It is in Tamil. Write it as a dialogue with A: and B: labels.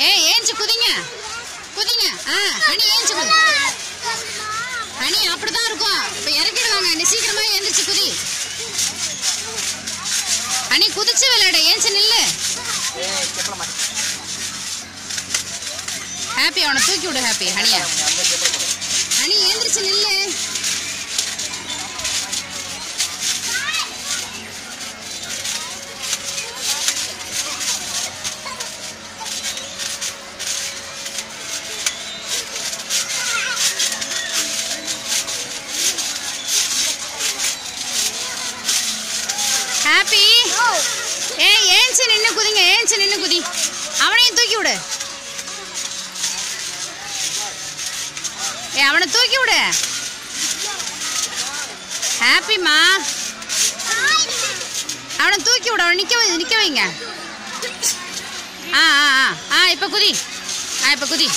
A: ஏ ஏஞ்சு குதிங்க. குதிங்க. ஆ ஹனி ஏஞ்சு குதி. ஹனி அப்படிதான் இருக்கும். இப்போ இறக்கிடுவாங்க. நீ சீக்கிரமா எழுந்திரிச்சு குதி. ஹனி குதிச்சு விளையாட. ஏஞ்சு நில்லு. ஹாப்பி அவனை தூக்கி விடு ஹாப்பி ஹனியா. ஹனி ஏந்திரிச்சு நில்லு. ஹாப்பி ஏ ஏன்ச்சு நின்று குதிங்க ஏன்ச்சு நின்று குதி. அவனையும் தூக்கி விடு. ஏ அவனை தூக்கி விடு. ஹாப்பிம்மா அவனை தூக்கி விடு அவனை நிற்க வை- வைங்க. ஆ ஆ ஆ. ஆ இப்போ குதி. ஆ இப்போ குதி.